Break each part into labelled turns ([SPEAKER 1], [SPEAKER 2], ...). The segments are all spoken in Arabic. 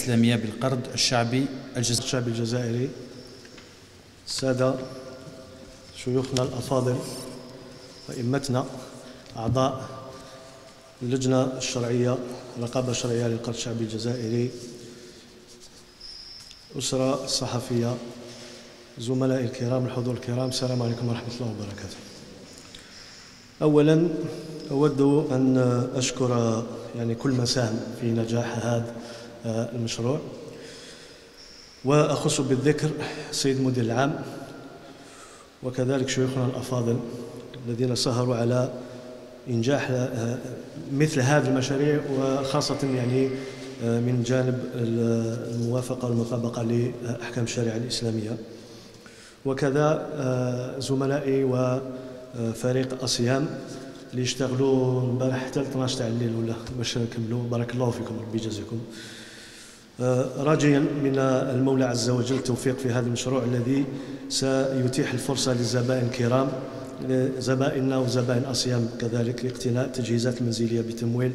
[SPEAKER 1] الإسلامية بالقرض الشعبي الجزائري.
[SPEAKER 2] الشعب الجزائري. السادة شيوخنا الأفاضل وإمتنا أعضاء اللجنة الشرعية الرقابة الشرعية للقرض الشعبي الجزائري أسرة الصحفية زملائي الكرام الحضور الكرام السلام عليكم ورحمة الله وبركاته. أولا أود أن أشكر يعني كل من ساهم في نجاح هذا المشروع. وأخص بالذكر السيد المدير العام وكذلك شيوخنا الأفاضل الذين سهروا على إنجاح مثل هذه المشاريع وخاصة يعني من جانب الموافقة والمطابقة لأحكام الشريعة الإسلامية. وكذا زملائي وفريق أصيام اللي اشتغلوا البارح حتى 12 تاع الليل ولا باش نكملوا. بارك الله فيكم ربي يجازيكم. راجيا من المولى عز وجل التوفيق في هذا المشروع الذي سيتيح الفرصة للزبائن الكرام زبائننا وزبائن أصيام كذلك لاقتناء التجهيزات المنزلية بتمويل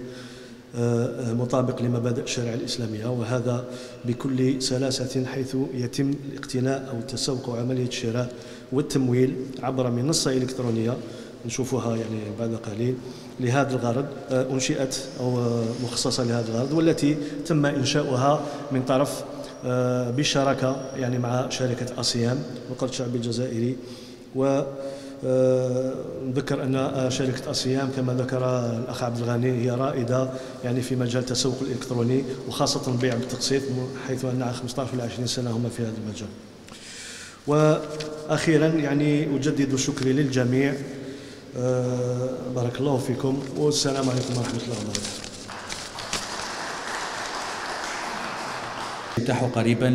[SPEAKER 2] آه، مطابق لمبادئ الشريعة الإسلامية. وهذا بكل سلاسة حيث يتم الاقتناء أو التسوق عملية الشراء والتمويل عبر منصة إلكترونية نشوفها يعني بعد قليل لهذا الغرض آه، أنشئت أو آه، مخصصة لهذا الغرض والتي تم إنشاؤها من طرف آه، بالشراكة يعني مع شركة أسيام وقرض الشعبي الجزائري و نذكر أن شركة اسيام كما ذكر الأخ عبد الغني هي رائدة يعني في مجال التسوق الإلكتروني وخاصة البيع بالتقسيط حيث انها 15 إلى 20 سنة هم في هذا المجال. وأخيرا يعني أجدد شكري للجميع بارك الله فيكم والسلام عليكم ورحمة الله وبركاته.
[SPEAKER 1] يفتح قريبا.